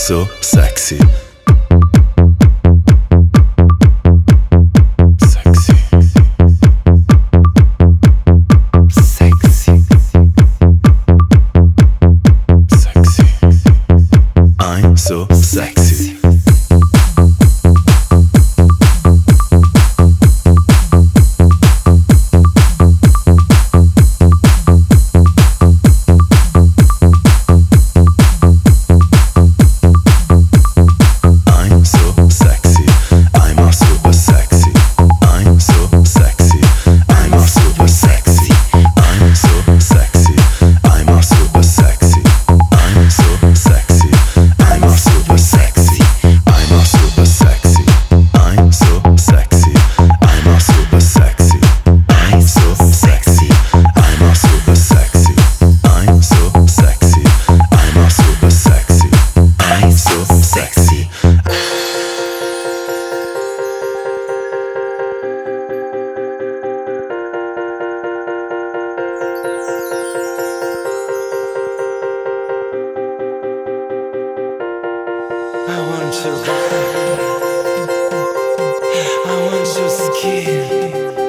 so sexy. Survive. I want your skin.